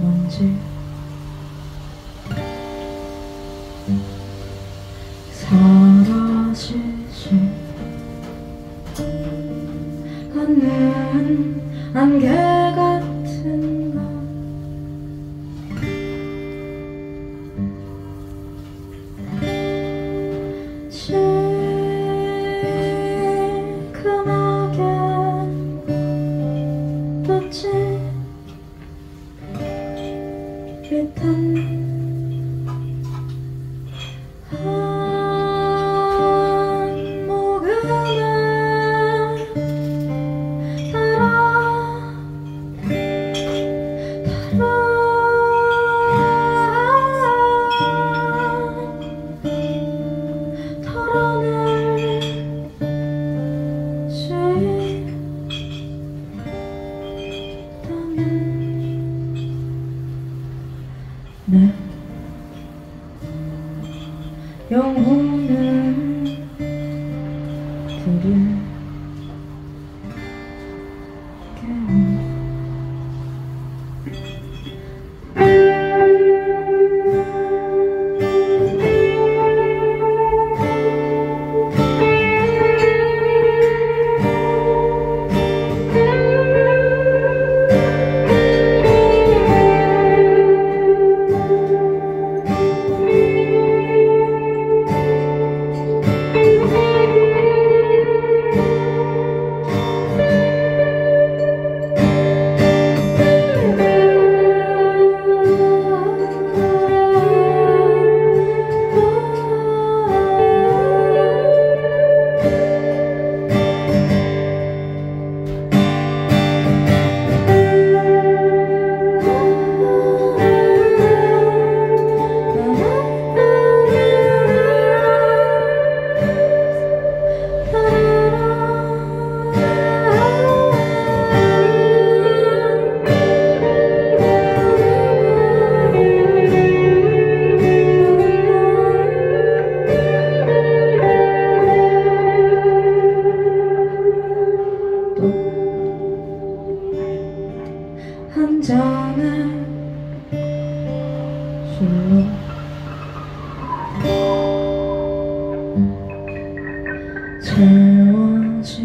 뭔지. 사라지지. 않는 안개 知。 내 영혼을 드릴게요 한 잔의 술로. 채워지지.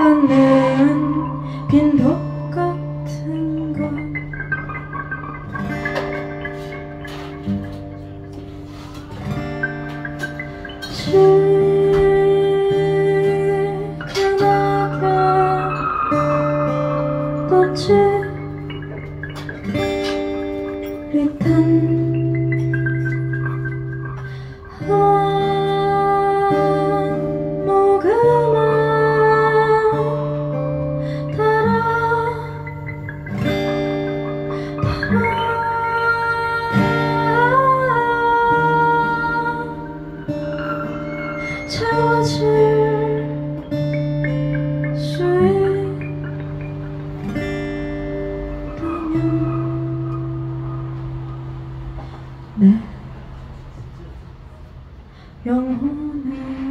않는 빈독 같은 것. 시 thân 내 영혼을